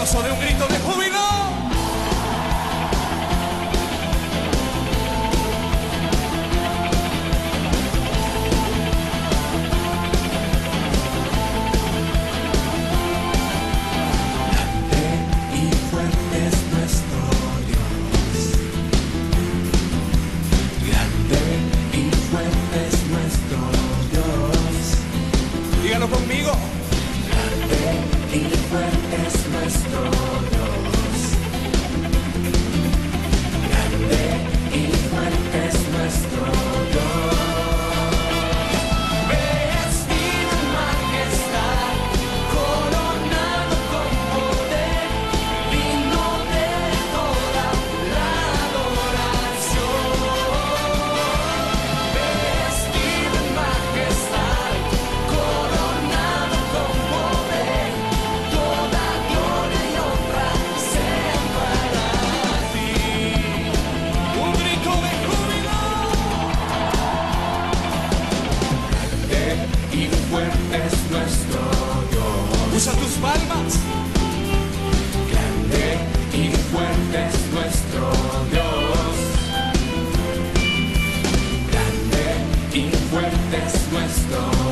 de un grito de júbilo. Y fuerte es nuestro Dios. Y fuerte es nuestro Dios. Dígalo conmigo. Y fuerte. web es nuestro Dios. Usa tus palmas. Grande y fuerte es nuestro Dios. Grande y fuerte es nuestro Dios.